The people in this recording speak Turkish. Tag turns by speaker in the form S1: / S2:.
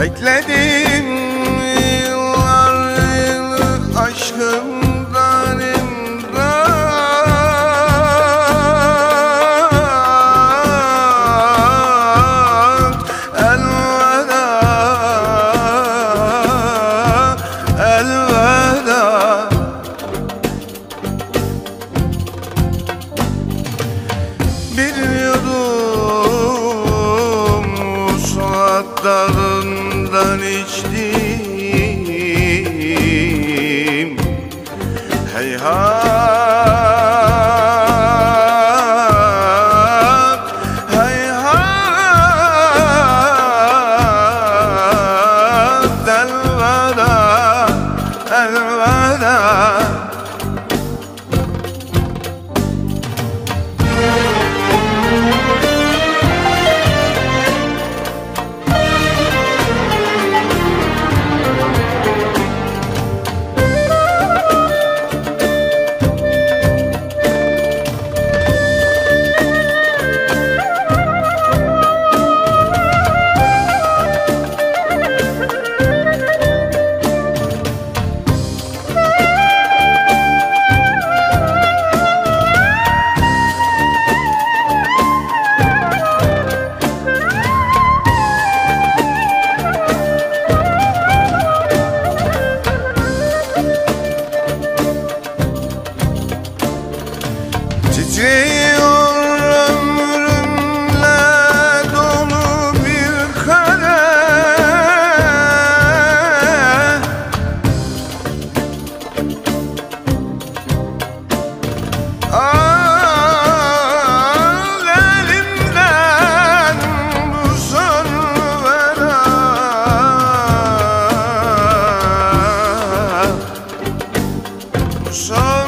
S1: Bekledim yıllar yılı aşkından imdat Elveda. Elveda Bir yudum Çayından içtim. Heyhat Geçiyor ömrümle dolu bir kare. Al elimden bu son vera son